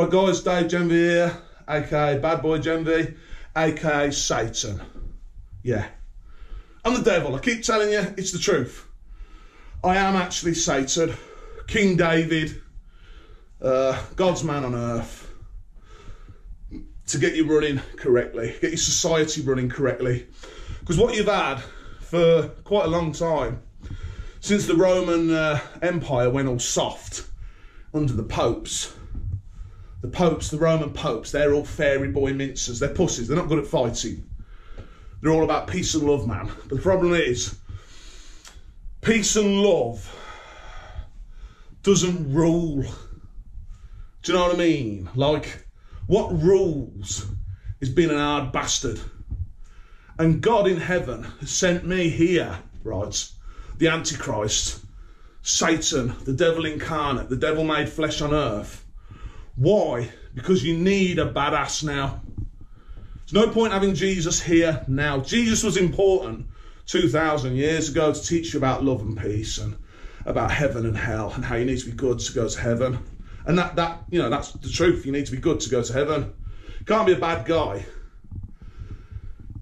Right, guys, Dave Jenvey here, aka Bad Boy Jenvey, aka Satan. Yeah. I'm the devil. I keep telling you, it's the truth. I am actually Satan, King David, uh, God's man on earth, to get you running correctly, get your society running correctly. Because what you've had for quite a long time, since the Roman uh, Empire went all soft under the popes, the popes, the Roman popes, they're all fairy boy mincers. They're pussies. They're not good at fighting. They're all about peace and love, man. But the problem is, peace and love doesn't rule. Do you know what I mean? Like, what rules is being an hard bastard. And God in heaven has sent me here, right? The Antichrist, Satan, the devil incarnate, the devil made flesh on earth. Why? Because you need a badass now. There's no point having Jesus here now. Jesus was important 2,000 years ago to teach you about love and peace and about heaven and hell and how you need to be good to go to heaven. And that, that you know, that's the truth. You need to be good to go to heaven. Can't be a bad guy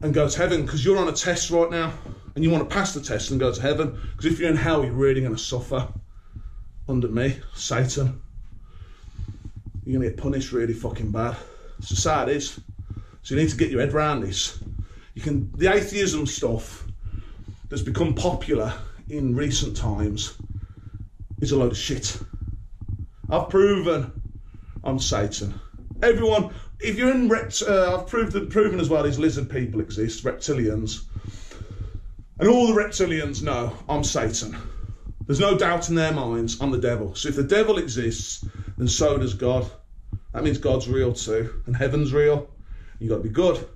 and go to heaven because you're on a test right now and you want to pass the test and go to heaven. Because if you're in hell, you're really going to suffer under me, Satan. You're going to get punished really fucking bad. It's. So you need to get your head around this. You can the atheism stuff that's become popular in recent times is a load of shit. I've proven I'm Satan. Everyone, if you're in rept, uh, I've proved proven as well these lizard people exist, reptilians, and all the reptilians know I'm Satan. There's no doubt in their minds I'm the devil. So if the devil exists, then so does God. That means God's real too, and heaven's real. You've got to be good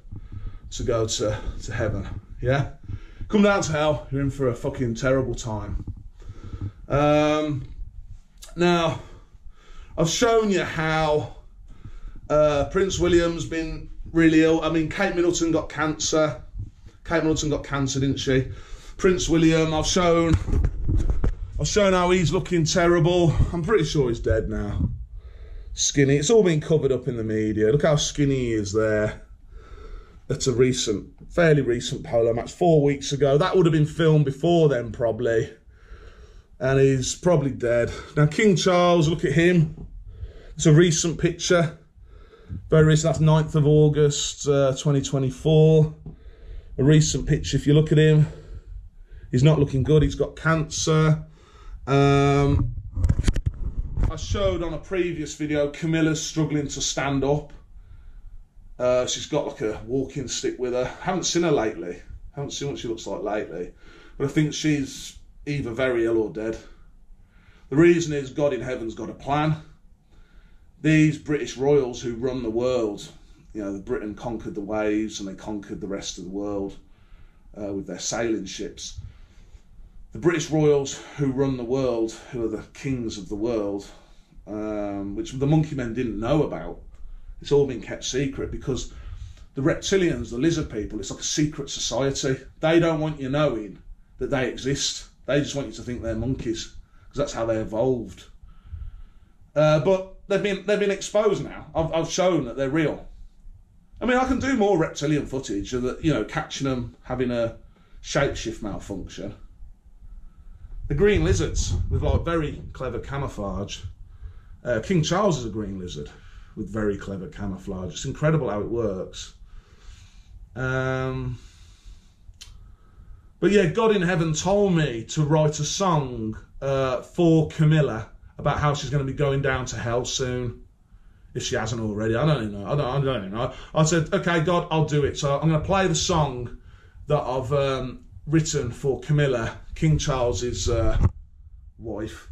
to go to, to heaven. Yeah? Come down to hell, you're in for a fucking terrible time. Um, now, I've shown you how uh, Prince William's been really ill. I mean, Kate Middleton got cancer. Kate Middleton got cancer, didn't she? Prince William, I've shown, I've shown how he's looking terrible. I'm pretty sure he's dead now skinny. It's all been covered up in the media. Look how skinny he is there. That's a recent, fairly recent polo match, four weeks ago. That would have been filmed before then, probably. And he's probably dead. Now, King Charles, look at him. It's a recent picture. Very recent, that's 9th of August, uh, 2024. A recent picture, if you look at him, he's not looking good. He's got cancer. Um, I showed on a previous video Camilla's struggling to stand up. Uh, she's got like a walking stick with her. Haven't seen her lately. Haven't seen what she looks like lately. But I think she's either very ill or dead. The reason is God in heaven's got a plan. These British royals who run the world, you know, Britain conquered the waves and they conquered the rest of the world uh, with their sailing ships. The British royals who run the world, who are the kings of the world, um, which the monkey men didn't know about. It's all been kept secret because the reptilians, the lizard people, it's like a secret society. They don't want you knowing that they exist. They just want you to think they're monkeys because that's how they evolved. Uh, but they've been they've been exposed now. I've, I've shown that they're real. I mean, I can do more reptilian footage of the, you know catching them having a shapeshift malfunction. The green lizards with like very clever camouflage uh, King Charles is a green lizard with very clever camouflage. It's incredible how it works. Um, but yeah, God in heaven told me to write a song uh, for Camilla about how she's going to be going down to hell soon. If she hasn't already, I don't know. I don't, I don't know. I said, okay, God, I'll do it. So I'm going to play the song that I've um, written for Camilla, King Charles's uh, wife.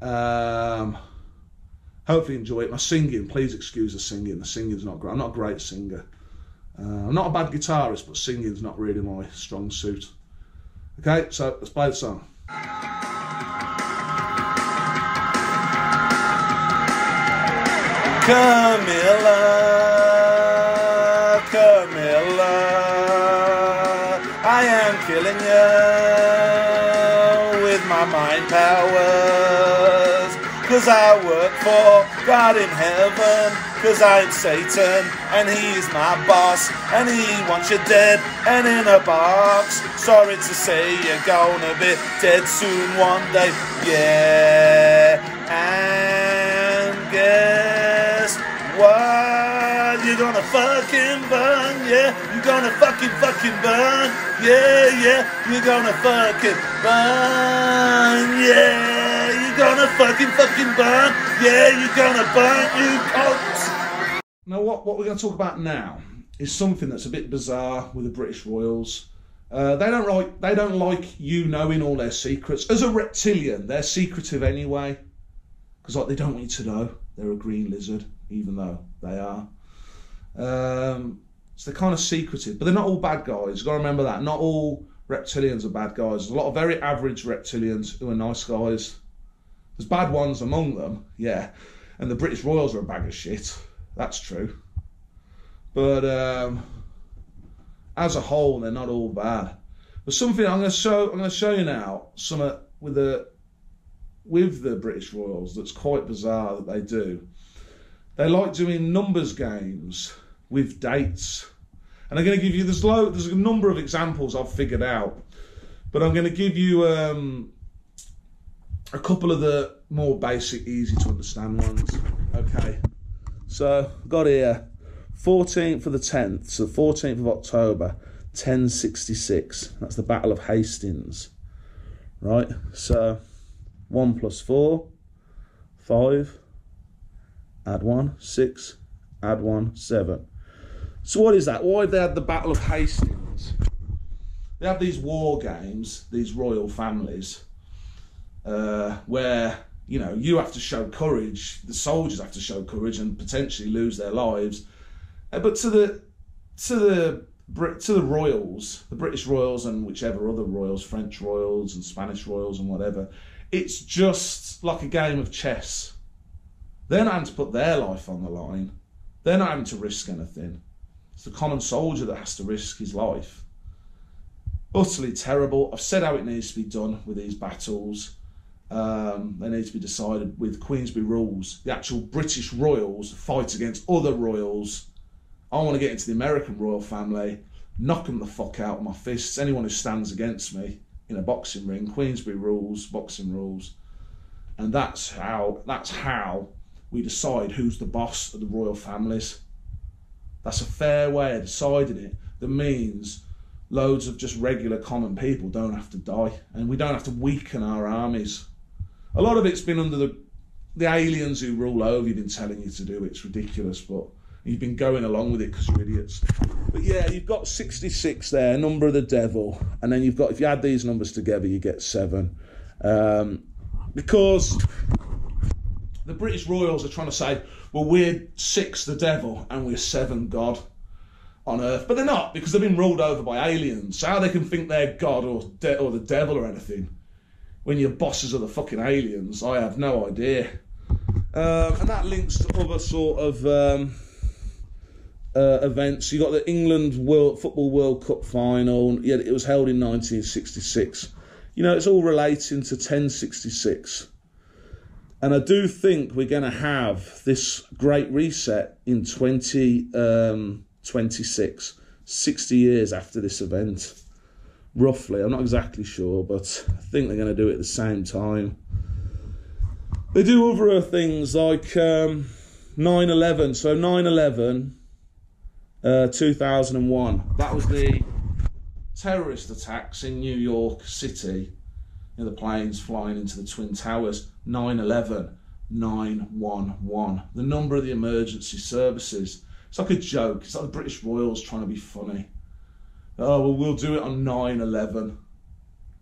Um, hopefully enjoy it. My singing, please excuse the singing. The singing's not great. I'm not a great singer. Uh, I'm not a bad guitarist, but singing's not really my strong suit. Okay, so let's play the song. Camilla, Camilla, I am killing you my mind powers. Cause I work for God in heaven, cause I'm Satan, and he's my boss, and he wants you dead and in a box. Sorry to say you're gonna be dead soon one day, yeah. And guess what? You're gonna fucking burn, yeah. Gonna fucking fucking burn, yeah, yeah. You're gonna fucking burn, yeah. You're gonna fucking fucking burn, yeah. You're gonna burn, you cunt. Now, what, what we're going to talk about now is something that's a bit bizarre with the British Royals. Uh, they don't like they don't like you knowing all their secrets. As a reptilian, they're secretive anyway, because like they don't want you to know they're a green lizard, even though they are. Um, so they're kind of secretive, but they're not all bad guys. You've got to remember that. Not all reptilians are bad guys. There's a lot of very average reptilians who are nice guys. There's bad ones among them, yeah. And the British Royals are a bag of shit. That's true. But um, as a whole, they're not all bad. But something I'm going to show, I'm going to show you now, some with the with the British Royals that's quite bizarre that they do. They like doing numbers games with dates, and I'm going to give you there's low, there's a number of examples I've figured out, but I'm going to give you um, a couple of the more basic, easy to understand ones. Okay, so got here 14th of the 10th, so 14th of October, 1066. That's the Battle of Hastings, right? So 1 plus 4, 5, add 1, 6, add 1, 7. So what is that? Why have they had the Battle of Hastings? They have these war games, these royal families, uh, where you know you have to show courage, the soldiers have to show courage and potentially lose their lives. Uh, but to the to the Brit to the royals, the British royals and whichever other royals, French royals and Spanish royals and whatever, it's just like a game of chess. They're not having to put their life on the line. They're not having to risk anything. It's the common soldier that has to risk his life. Utterly terrible. I've said how it needs to be done with these battles. Um, they need to be decided with Queensberry rules. The actual British royals fight against other royals. I want to get into the American royal family, knock them the fuck out with my fists. Anyone who stands against me in a boxing ring, Queensberry rules, boxing rules, and that's how that's how we decide who's the boss of the royal families. That's a fair way of deciding it. That means loads of just regular common people don't have to die, and we don't have to weaken our armies a lot of it's been under the the aliens who rule over you've been telling you to do. It's ridiculous, but you've been going along with it because you're idiots. But yeah, you've got 66 there, number of the devil, and then you've got if you add these numbers together, you get seven. Um, because the British Royals are trying to say, well, we're six, the devil, and we're seven, God on Earth, but they're not because they've been ruled over by aliens. How they can think they're God or de- or the devil or anything? when your bosses are the fucking aliens. I have no idea. Um, and that links to other sort of um, uh, events. You got the England World Football World Cup final. Yeah, it was held in 1966. You know, it's all relating to 1066. And I do think we're going to have this great reset in 2026, um, 60 years after this event roughly. I'm not exactly sure, but I think they're going to do it at the same time. They do other things like um, 9 11. So 9 11, uh, 2001, that was the terrorist attacks in New York City. You know, the planes flying into the Twin Towers. 9 11, 911. The number of the emergency services. It's like a joke. It's like the British Royals trying to be funny oh, well, we'll do it on 9 11.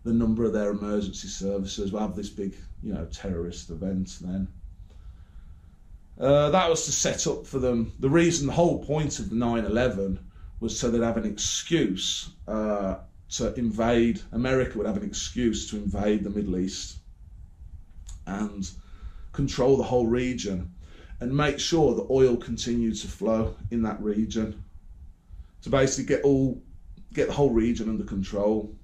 The number of their emergency services. We'll have this big, you know, terrorist event then. Uh, that was to set up for them. The reason, the whole point of the 9 11 was so they'd have an excuse uh, to invade, America would have an excuse to invade the Middle East and control the whole region and make sure the oil continued to flow in that region. To basically get all get the whole region under control.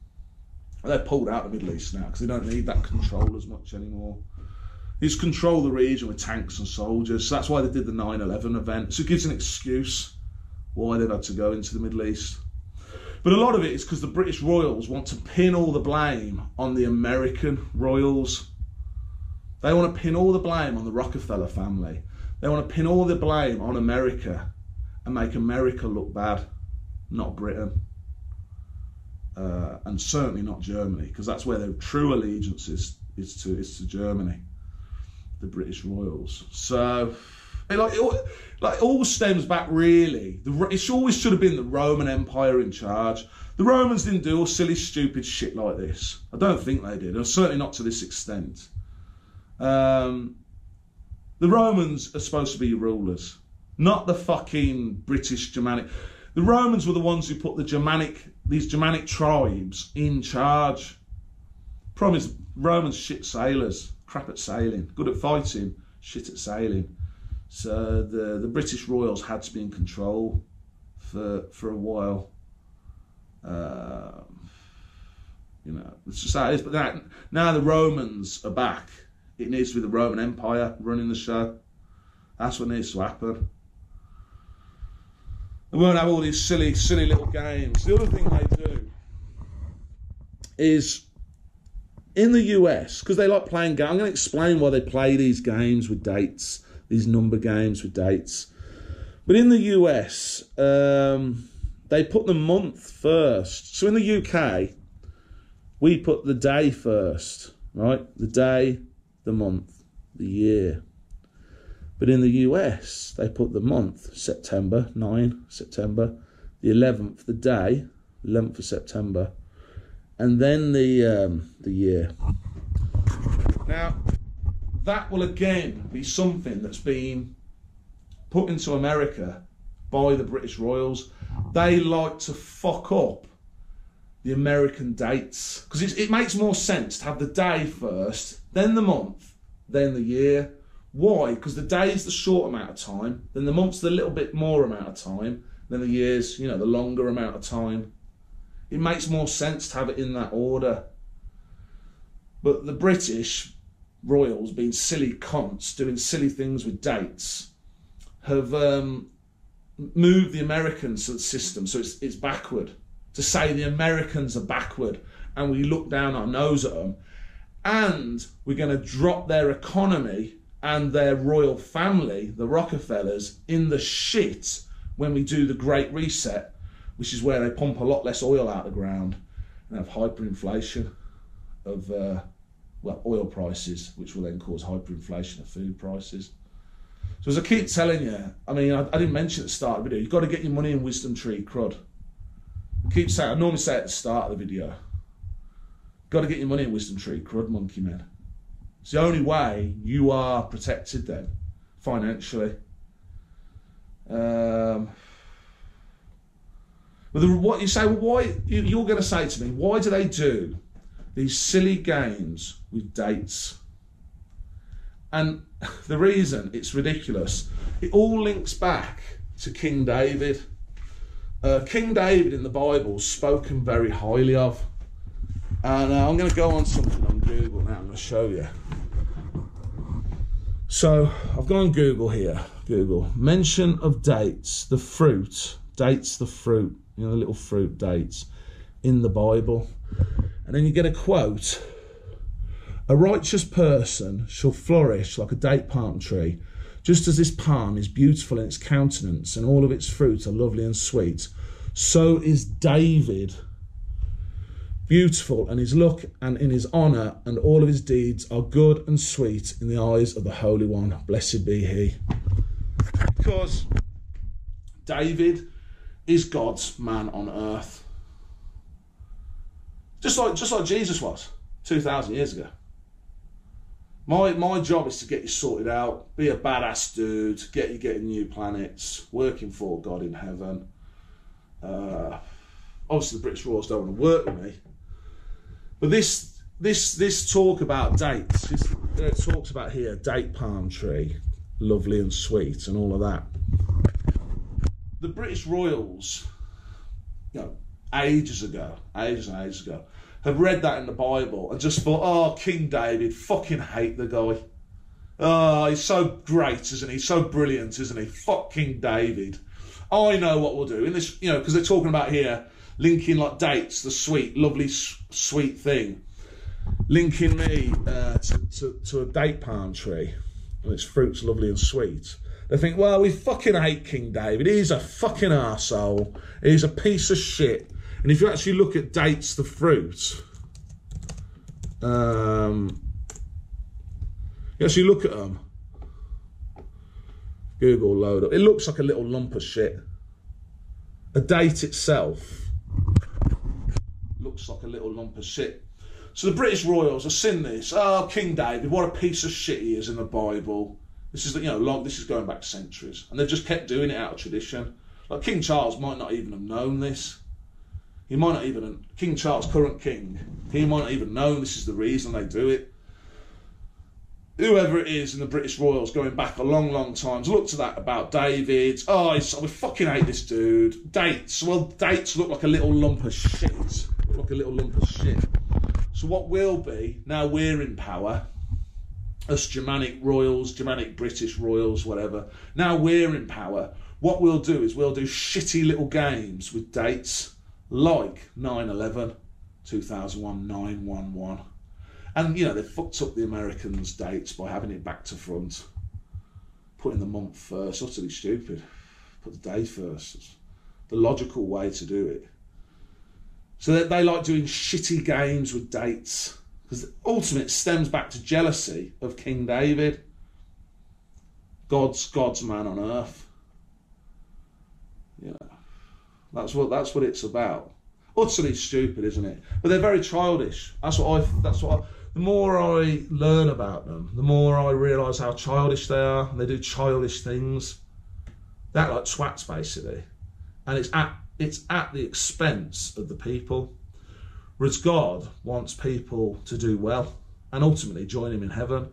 They're pulled out of the Middle East now because they don't need that control as much anymore. He's control the region with tanks and soldiers. So that's why they did the 9/11 event. So it gives an excuse why they've had to go into the Middle East. But a lot of it is because the British royals want to pin all the blame on the American royals. They want to pin all the blame on the Rockefeller family. They want to pin all the blame on America and make America look bad, not Britain. Uh, and certainly not Germany, because that's where their true allegiance is, is to is to Germany, the British royals. So, like, it, all- like it all stems back really. The, it always should have been the Roman Empire in charge. The Romans didn't do all silly, stupid shit like this. I don't think they did, and certainly not to this extent. Um, the Romans are supposed to be rulers, not the fucking British Germanic. The Romans were the ones who put the Germanic, these Germanic tribes in charge. Problem is, Romans shit sailors, crap at sailing, good at fighting, shit at sailing. So the, the British royals had to be in control for for a while. Uh, you know, it's just how it is. But that, now the Romans are back. It needs to be the Roman Empire running the show. That's what needs to happen. They won't have all these silly, silly little games. The other thing they do is in the US, because they like playing games, I'm going to explain why they play these games with dates, these number games with dates. But in the US, um, they put the month first. So in the UK, we put the day first, right? The day, the month, the year. But in the US, they put the month, September, 9 September, the 11th, the day, 11th of September, and then the um, the year. Now, that will again be something that's been put into America by the British Royals. They like to fuck up the American dates because it makes more sense to have the day first, then the month, then the year. Why? Because the day is the short amount of time, then the month's the little bit more amount of time, then the year's, you know, the longer amount of time. It makes more sense to have it in that order. But the British royals, being silly cunts, doing silly things with dates, have um, moved the American system so it's, it's backward. To say the Americans are backward and we look down our nose at them, and we're going to drop their economy and their royal family, the Rockefellers, in the shit when we do the Great Reset, which is where they pump a lot less oil out of the ground and have hyperinflation of uh, well oil prices, which will then cause hyperinflation of food prices. So as I keep telling you, I mean, I, I didn't mention at the start of the video, you've got to get your money in Wisdom Tree CRUD. Keep saying, I normally say at the start of the video, got to get your money in Wisdom Tree CRUD, monkey man. It's the only way you are protected then, financially. Um, but the, what you say, well, why? You, you're going to say to me, why do they do these silly games with dates? And the reason it's ridiculous, it all links back to King David. Uh, King David in the Bible spoken very highly of. And uh, I'm going to go on something on Google now. I'm going to show you. So I've gone on Google here. Google mention of dates, the fruit, dates, the fruit, you know, the little fruit dates in the Bible. And then you get a quote A righteous person shall flourish like a date palm tree, just as this palm is beautiful in its countenance and all of its fruit are lovely and sweet. So is David beautiful, and his look and in his honour, and all of his deeds are good and sweet in the eyes of the Holy One. Blessed be he. Because David is God's man on earth. Just like just like Jesus was two thousand years ago. My my job is to get you sorted out, be a badass dude, get you getting new planets, working for God in heaven. Uh, obviously the British Royals don't want to work with me. But this this this talk about dates, this, you know, it talks about here date palm tree, lovely and sweet, and all of that. The British Royals, you know, ages ago, ages and ages ago, have read that in the Bible and just thought, oh, King David, fucking hate the guy. Oh, he's so great, isn't he? So brilliant, isn't he? Fuck King David. I know what we'll do in this, you know, because they're talking about here linking like dates, the sweet, lovely, sweet thing. Linking me uh, to, to, to a date palm tree, and its fruit's lovely and sweet. They think, well, we fucking hate King David. He's a fucking arsehole. He's a piece of shit. And if you actually look at dates, the fruit, um, you actually look at them. Google load up. It looks like a little lump of shit. A date itself looks like a little lump of shit. So the British royals have seen this. Oh, King David, what a piece of shit he is in the Bible. This is, you know, long. This is going back centuries, and they've just kept doing it out of tradition. Like King Charles might not even have known this. He might not even King Charles, current king. He might not even know this is the reason they do it whoever it is in the British Royals going back a long, long time look to that about David. Oh, we fucking hate this dude. Dates. Well, dates look like a little lump of shit. Look like a little lump of shit. So what will be, now we're in power, us Germanic royals, Germanic British royals, whatever, now we're in power, what we'll do is we'll do shitty little games with dates like 9-11, 2001, 911. And you know they fucked up the Americans' dates by having it back to front, putting the month first. Utterly stupid. Put the day first. It's the logical way to do it. So they, they like doing shitty games with dates because ultimately it stems back to jealousy of King David. God's God's man on earth. You know, that's what that's what it's about. Utterly stupid, isn't it? But they're very childish. That's what I. That's what. I, the more I learn about them, the more I realise how childish they are, and they do childish things. That like twats basically, and it's at it's at the expense of the people. Whereas God wants people to do well and ultimately join Him in heaven.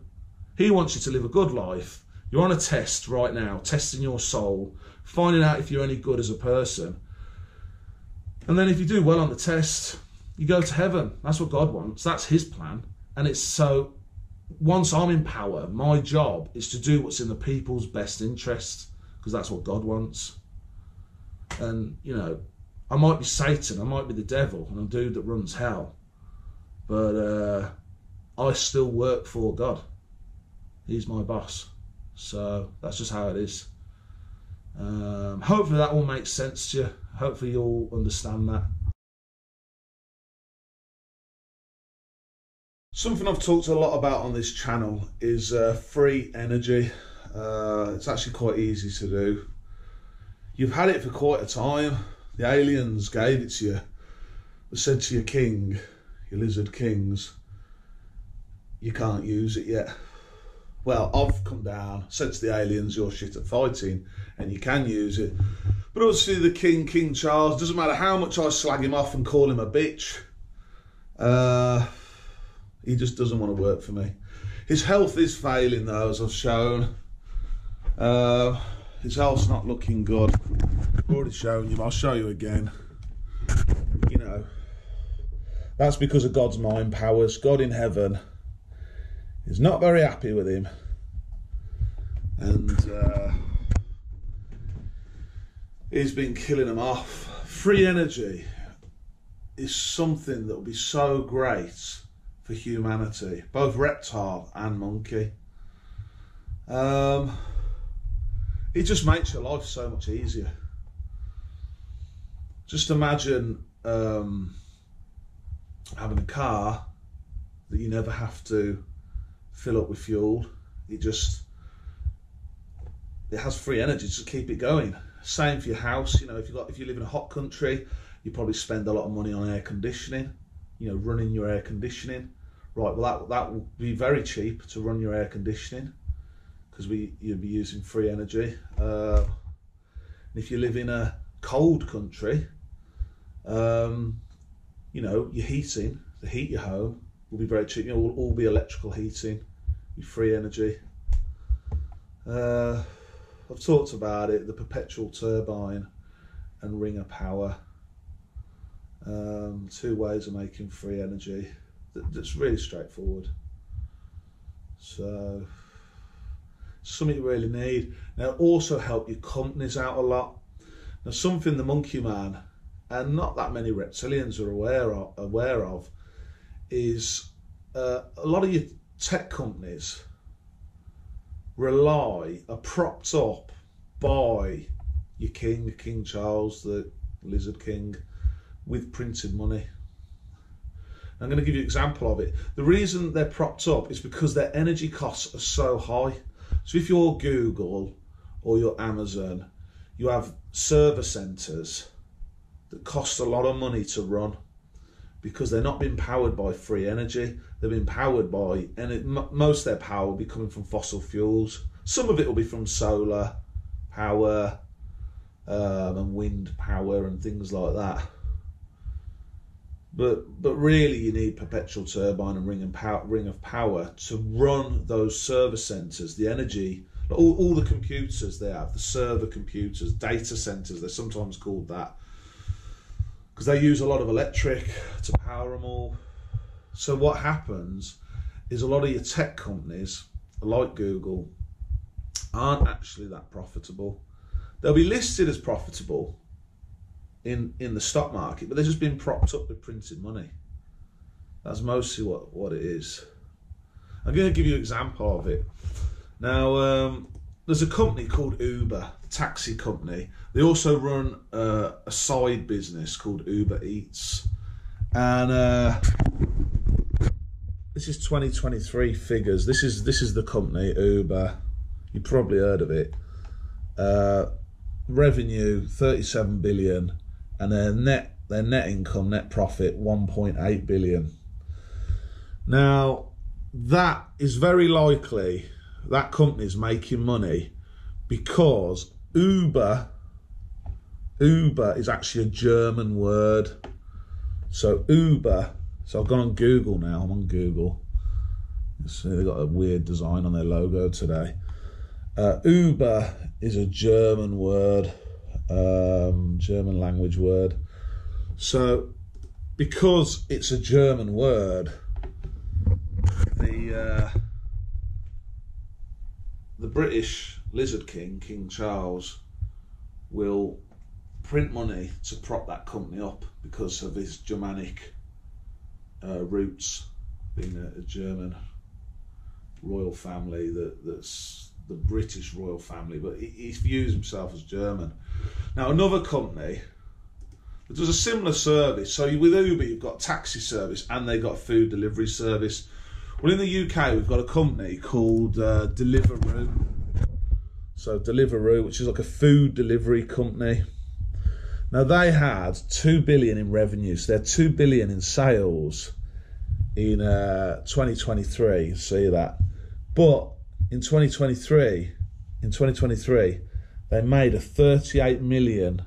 He wants you to live a good life. You're on a test right now, testing your soul, finding out if you're any good as a person. And then if you do well on the test, you go to heaven. That's what God wants. That's His plan. And it's so, once I'm in power, my job is to do what's in the people's best interest because that's what God wants. And, you know, I might be Satan, I might be the devil, and a dude that runs hell, but uh, I still work for God. He's my boss. So that's just how it is. Um, hopefully that all makes sense to you. Hopefully you'll understand that. Something I've talked a lot about on this channel is uh, free energy. Uh, it's actually quite easy to do. You've had it for quite a time. The aliens gave it to you. They said to your king, your lizard kings, you can't use it yet. Well, I've come down, said to the aliens, you're shit at fighting, and you can use it. But obviously, the king, King Charles, doesn't matter how much I slag him off and call him a bitch, uh, he just doesn't want to work for me. His health is failing, though, as I've shown. Uh, his health's not looking good. I've already shown you, I'll show you again. You know, that's because of God's mind powers. God in heaven is not very happy with him. And uh, he's been killing him off. Free energy is something that will be so great for humanity, both reptile and monkey. Um, it just makes your life so much easier. Just imagine um, having a car that you never have to fill up with fuel. It just it has free energy to keep it going. Same for your house. You know, if you got if you live in a hot country, you probably spend a lot of money on air conditioning. You know, running your air conditioning. Right. Well, that that will be very cheap to run your air conditioning because we you'll be using free energy. Uh, and if you live in a cold country, um, you know your heating to heat your home will be very cheap. You know, will all be electrical heating, free energy. Uh, I've talked about it, the perpetual turbine and ringer power. Um, two ways of making free energy. That, that's really straightforward. So something you really need. Now, also help your companies out a lot. Now, something the Monkey Man and not that many reptilians are aware of, aware of is uh, a lot of your tech companies rely are propped up by your king, King Charles, the Lizard King, with printed money. I'm going to give you an example of it. The reason they're propped up is because their energy costs are so high. So if you're Google or you're Amazon, you have server centers that cost a lot of money to run because they're not being powered by free energy. They're being powered by, and it, most of their power will be coming from fossil fuels. Some of it will be from solar power um, and wind power and things like that. But but really, you need perpetual turbine and ring and power, ring of power to run those server centers. The energy, all, all the computers they have, the server computers, data centers. They're sometimes called that because they use a lot of electric to power them all. So what happens is a lot of your tech companies, like Google, aren't actually that profitable. They'll be listed as profitable in in the stock market, but they're just being propped up with printed money. That's mostly what, what it is. I'm going to give you an example of it. Now, um, there's a company called Uber, taxi company. They also run uh, a side business called Uber Eats, and uh, this is 2023 figures. This is this is the company Uber. You probably heard of it. Uh, revenue 37 billion and their net their net income, net profit, 1.8 billion. Now, that is very likely that company is making money because Uber Uber is actually a German word. So Uber, so I've gone on Google now. I'm on Google. See, they've got a weird design on their logo today. Uh, Uber is a German word um, German language word. So, because it's a German word, the uh, the British Lizard King, King Charles, will print money to prop that company up because of his Germanic uh, roots, being a, a German royal family that, that's the British royal family, but he, he views himself as German. Now, another company that does a similar service. So with Uber, you've got taxi service and they've got food delivery service. Well, in the UK, we've got a company called uh, Deliveroo. So Deliveroo, which is like a food delivery company. Now they had two billion in revenue, so they're two billion in sales in uh, 2023. See that, but in 2023, in 2023, they made a 38 million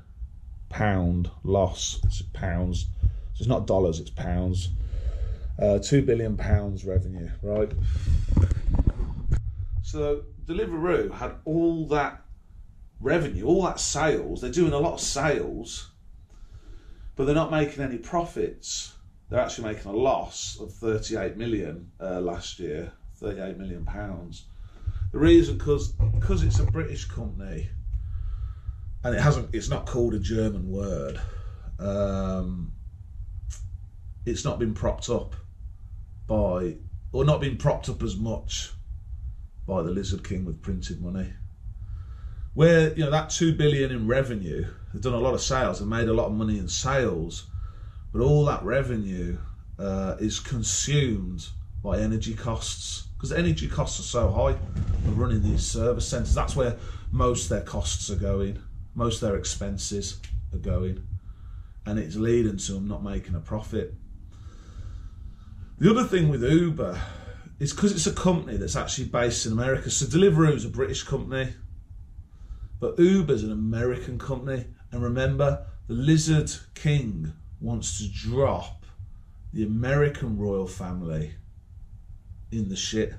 pound loss. It's pounds. So it's not dollars, it's pounds. Uh, two billion pounds revenue, right? So Deliveroo had all that revenue, all that sales. They're doing a lot of sales, but they're not making any profits. They're actually making a loss of 38 million uh, last year, 38 million pounds. The reason, because because it's a British company, and it hasn't, it's not called a German word. Um, it's not been propped up by, or not been propped up as much by the Lizard King with printed money. Where you know that two billion in revenue, they've done a lot of sales, they've made a lot of money in sales, but all that revenue uh, is consumed by energy costs because energy costs are so high of running these service centres. That's where most their costs are going, most their expenses are going, and it's leading to them not making a profit. The other thing with Uber is because it's a company that's actually based in America. So Deliveroo is a British company, but Uber's an American company. And remember, the Lizard King wants to drop the American royal family in the shit,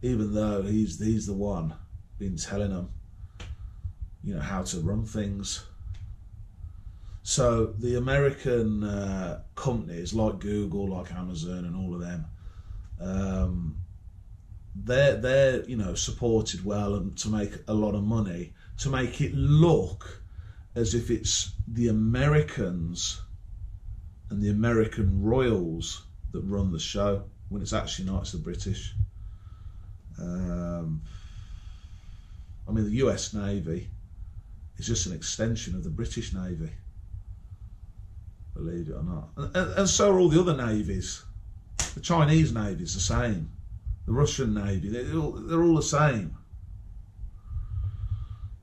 even though he's he's the one been telling them, you know, how to run things. So the American uh, companies like Google, like Amazon, and all of them, um, they're they're you know supported well and to make a lot of money to make it look as if it's the Americans and the American royals that run the show when it's actually not it's the British. Um, I mean the US Navy is just an extension of the British Navy believe it or not. And, and, and so are all the other navies the Chinese Navy is the same the Russian Navy, they're all, they're all the same.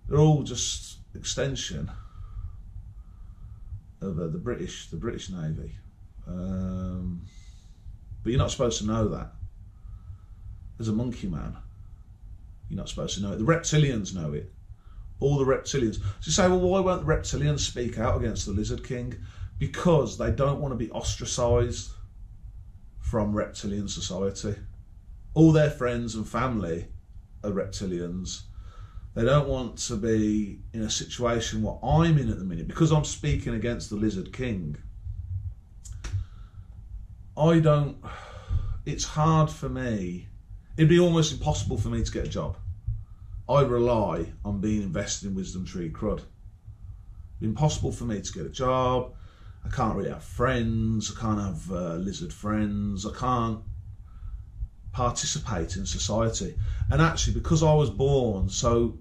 They're all just extension of uh, the British, the British Navy. Um, but you're not supposed to know that. As a monkey man, you're not supposed to know it. The reptilians know it. All the reptilians. So you say, well, why won't the reptilians speak out against the Lizard King? Because they don't want to be ostracised from reptilian society all their friends and family are reptilians. They don't want to be in a situation what I'm in at the minute because I'm speaking against the Lizard King. I don't. It's hard for me. It'd be almost impossible for me to get a job. I rely on being invested in Wisdom Tree CRUD. Impossible for me to get a job. I can't really have friends. I can't have uh, lizard friends. I can't participate in society. And actually, because I was born so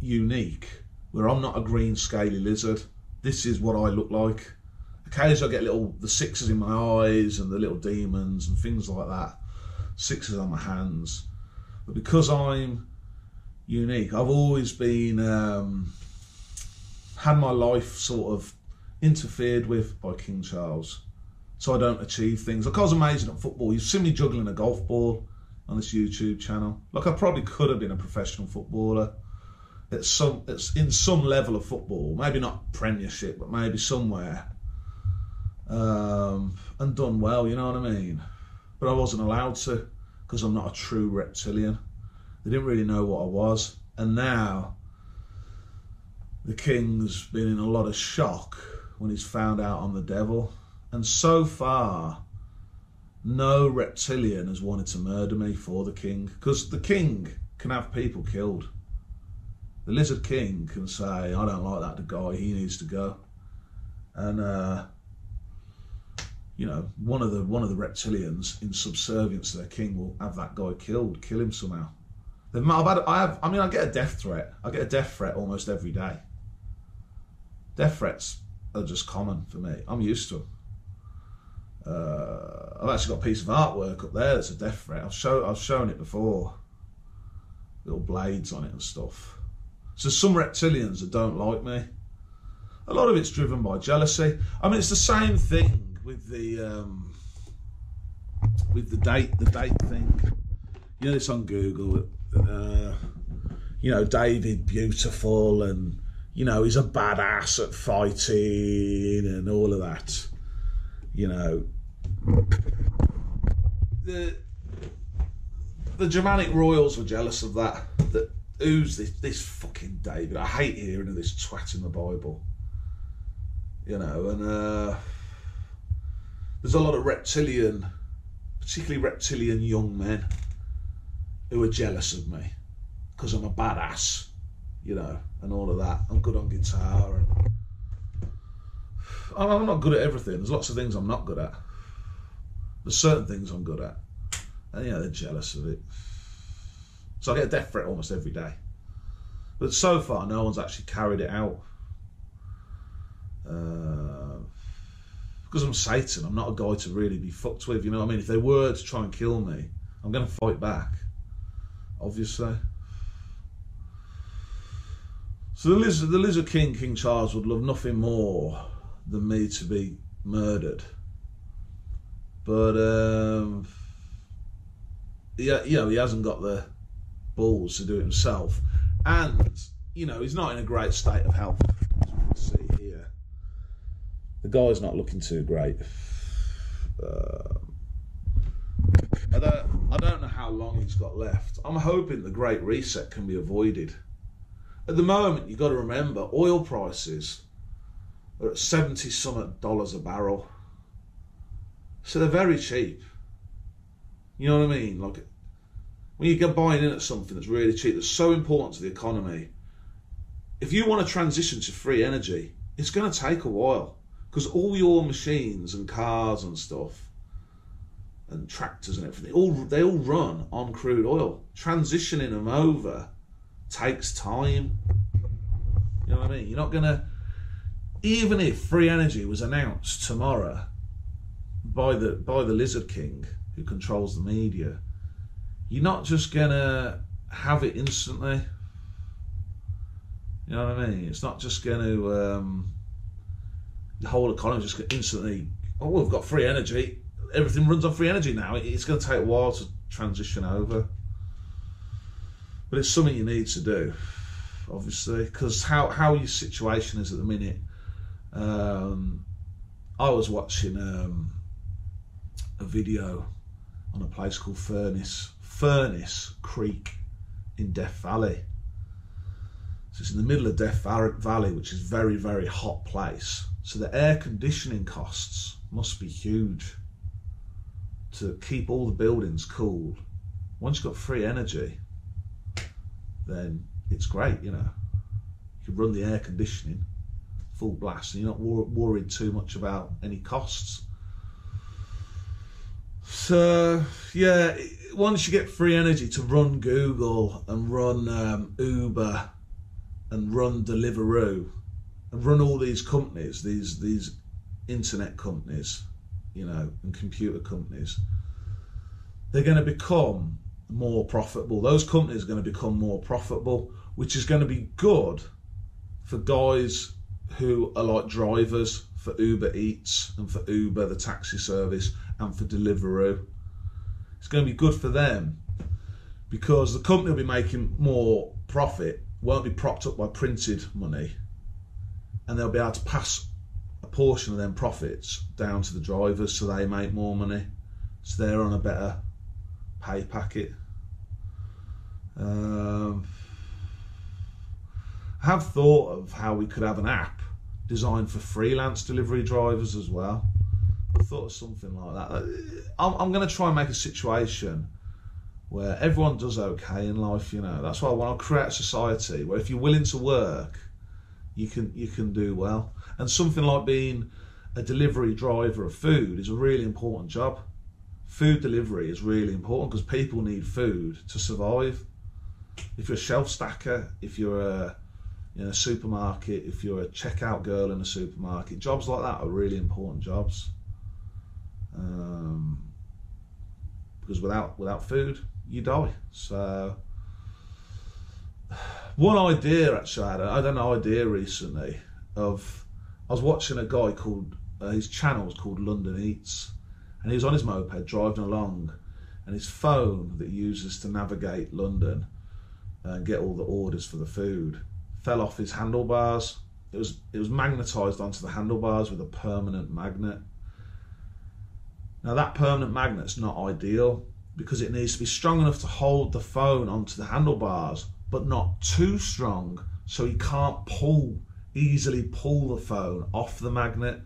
unique, where I'm not a green scaly lizard, this is what I look like. Occasionally, I get little the sixes in my eyes and the little demons and things like that. Sixes on my hands, but because I'm unique, I've always been um, had my life sort of interfered with by King Charles so I don't achieve things. Like I was amazing at football. You see me juggling a golf ball on this YouTube channel. Like I probably could have been a professional footballer. It's some it's in some level of football, maybe not premiership, but maybe somewhere. Um, and done well, you know what I mean? But I wasn't allowed to because I'm not a true reptilian. They didn't really know what I was. And now the king's been in a lot of shock when he's found out I'm the devil and so far, no reptilian has wanted to murder me for the king, because the king can have people killed. The lizard king can say, I don't like that guy, he needs to go. And uh, you know, one of the one of the reptilians in subservience to their king will have that guy killed, kill him somehow. I've had, I have, I mean, I get a death threat. I get a death threat almost every day. Death threats are just common for me. I'm used to them. Uh, I've actually got a piece of artwork up there that's a death threat. I've, show, I've shown it before. Little blades on it and stuff. So some reptilians that don't like me. A lot of it's driven by jealousy. I mean, it's the same thing with the um, with the date, the date thing. You know, it's on Google. Uh, you know, David Beautiful, and you know, he's a badass at fighting and all of that. You know, the the Germanic royals were jealous of that. That who's this this fucking David? I hate hearing of this twat in the Bible. You know, and uh, there's a lot of reptilian, particularly reptilian young men, who are jealous of me because I'm a badass, you know, and all of that. I'm good on guitar and I'm not good at everything. There's lots of things I'm not good at. There's certain things I'm good at. And yeah, they're jealous of it. So I get a death threat almost every day. But so far, no one's actually carried it out. Uh, because I'm Satan, I'm not a guy to really be fucked with. You know what I mean? If they were to try and kill me, I'm going to fight back. Obviously. So the lizard, the lizard king, King Charles, would love nothing more than me to be murdered. But um, yeah, you know, he hasn't got the balls to do it himself, and you know, he's not in a great state of health. As we can see here, the guy's not looking too great. Uh, I don't, I don't know how long he's got left. I'm hoping the Great Reset can be avoided. At the moment, you've got to remember oil prices are at 70 some dollars a barrel. So they're very cheap. You know what I mean? Like, when you go buying in at something that's really cheap, that's so important to the economy, if you want to transition to free energy, it's going to take a while because all your machines and cars and stuff and tractors and everything, all they all run on crude oil. Transitioning them over takes time. You know what I mean? You're not gonna even if free energy was announced tomorrow by the by the Lizard King who controls the media, you're not just gonna have it instantly. You know what I mean? It's not just going to um, the whole economy just instantly. Oh, we've got free energy. Everything runs on free energy now. It's going to take a while to transition over, but it's something you need to do, obviously, because how how your situation is at the minute. Um, I was watching um, a video on a place called Furnace Furnace Creek in Death Valley. So it's in the middle of Death Valley, which is very very hot place. So the air conditioning costs must be huge to keep all the buildings cool. Once you've got free energy, then it's great, you know. You can run the air conditioning full blast and you're not wor- worried too much about any costs. So, yeah, once you get free energy to run Google and run um, Uber and run Deliveroo and run all these companies, these these internet companies, you know, and computer companies, they're going to become more profitable. Those companies are going to become more profitable, which is going to be good for guys who are like drivers for Uber Eats and for Uber, the taxi service, and for Deliveroo. It's going to be good for them because the company will be making more profit, won't be propped up by printed money, and they'll be able to pass a portion of their profits down to the drivers so they make more money. So they're on a better pay packet. Um, I have thought of how we could have an app designed for freelance delivery drivers as well. I thought of something like that. I'm, I'm going to try and make a situation where everyone does okay in life. You know, that's why I want to create a society where if you're willing to work, you can you can do well. And something like being a delivery driver of food is a really important job. Food delivery is really important because people need food to survive. If you're a shelf stacker, if you're a in a supermarket, if you're a checkout girl in a supermarket, jobs like that are really important jobs. Um, because without without food, you die. So one idea actually, I had, I had an idea recently of I was watching a guy called uh, his channel is called London Eats, and he was on his moped driving along, and his phone that he uses to navigate London and get all the orders for the food fell off his handlebars. It was it was magnetized onto the handlebars with a permanent magnet. Now that permanent magnet's not ideal because it needs to be strong enough to hold the phone onto the handlebars, but not too strong so he can't pull easily pull the phone off the magnet.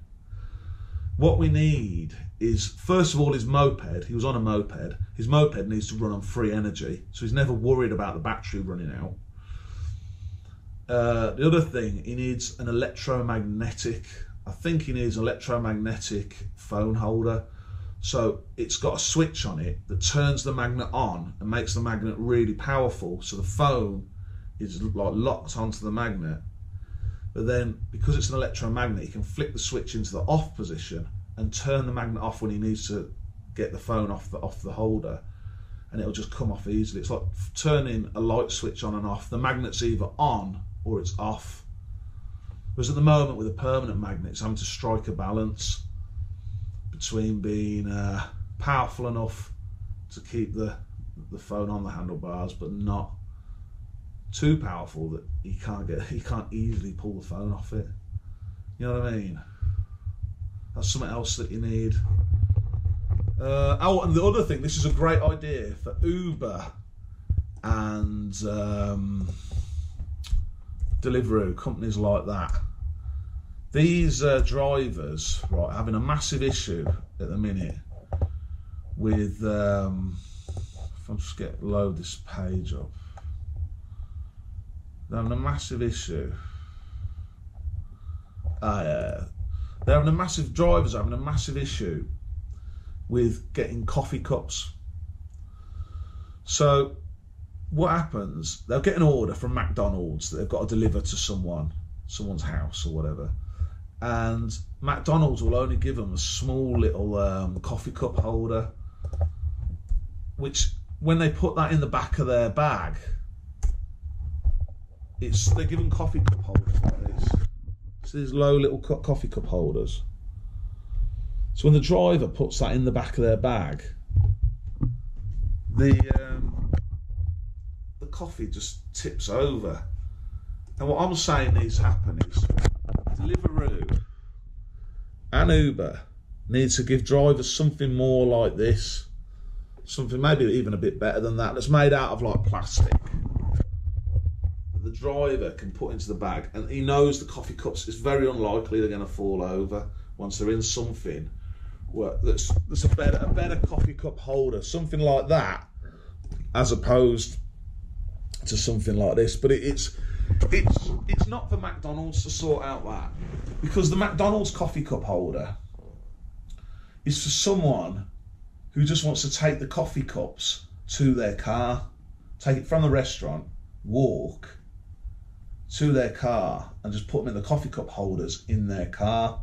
What we need is first of all his moped. He was on a moped. His moped needs to run on free energy, so he's never worried about the battery running out. Uh, the other thing, he needs an electromagnetic. I think he needs an electromagnetic phone holder. So it's got a switch on it that turns the magnet on and makes the magnet really powerful. So the phone is like locked onto the magnet. But then because it's an electromagnet, he can flick the switch into the off position and turn the magnet off when he needs to get the phone off the off the holder and it'll just come off easily. It's like turning a light switch on and off. The magnet's either on or it's off. Whereas at the moment with a permanent magnet, it's having to strike a balance between being uh, powerful enough to keep the the phone on the handlebars, but not too powerful that he can't get you can't easily pull the phone off it. You know what I mean? That's something else that you need. Uh, oh, and the other thing, this is a great idea for Uber and um, Deliveroo, companies like that. These uh, drivers, right, having a massive issue at the minute with. Um, if I'll just get load this page up. They're having a massive issue. Ah. They're having a massive drivers having a massive issue with getting coffee cups. So what happens? They'll get an order from McDonald's that they've got to deliver to someone, someone's house or whatever. And McDonald's will only give them a small little um, coffee cup holder, which when they put that in the back of their bag, it's they're given coffee cup holders like this. These low little co- coffee cup holders. So when the driver puts that in the back of their bag, the um, the coffee just tips over. And what I'm saying needs to happen is Deliveroo and Uber needs to give drivers something more like this, something maybe even a bit better than that, that's made out of like plastic. Driver can put into the bag, and he knows the coffee cups. It's very unlikely they're going to fall over once they're in something well, that's that's a better a better coffee cup holder, something like that, as opposed to something like this. But it, it's it's it's not for McDonald's to sort out that because the McDonald's coffee cup holder is for someone who just wants to take the coffee cups to their car, take it from the restaurant, walk to their car, and just put them in the coffee cup holders in their car.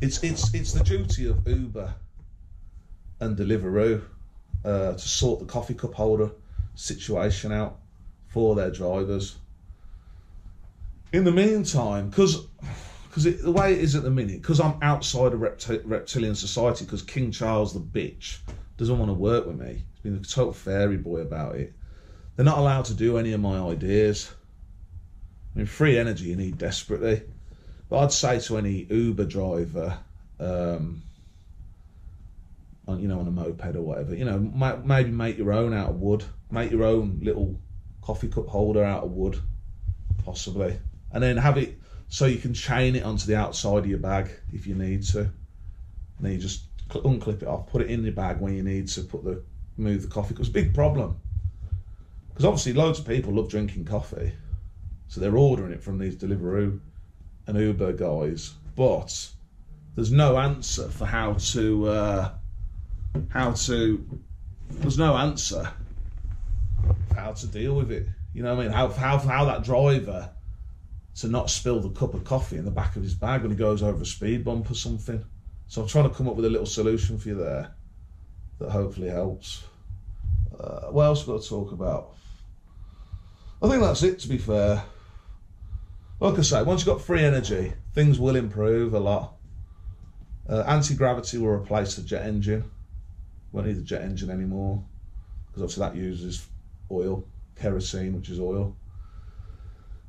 It's it's it's the duty of Uber and Deliveroo uh, to sort the coffee cup holder situation out for their drivers. In the meantime, because because the way it is at the minute, because I'm outside of repti- reptilian society, because King Charles the bitch doesn't want to work with me. He's been a total fairy boy about it. They're not allowed to do any of my ideas. I mean, free energy you need desperately. But I'd say to any Uber driver, um, on, you know, on a moped or whatever, you know, maybe make your own out of wood, make your own little coffee cup holder out of wood, possibly, and then have it so you can chain it onto the outside of your bag if you need to. And then you just unclip it off, put it in your bag when you need to put the move the coffee. Because big problem. Because obviously loads of people love drinking coffee, so they're ordering it from these Deliveroo and Uber guys, but there's no answer for how to uh, how to. There's no answer how to deal with it. You know what I mean? How how how that driver to not spill the cup of coffee in the back of his bag when he goes over a speed bump or something. So I'm trying to come up with a little solution for you there that hopefully helps. Uh, what else have got to talk about? I think that's it. To be fair. Like I say, once you've got free energy, things will improve a lot. Uh, Anti gravity will replace the jet engine. We won't need the jet engine anymore because obviously that uses oil, kerosene, which is oil.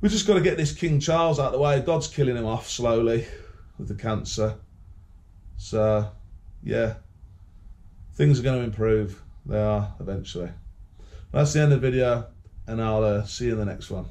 We've just got to get this King Charles out of the way. God's killing him off slowly with the cancer. So, yeah, things are going to improve. They are eventually. That's the end of the video, and I'll uh, see you in the next one.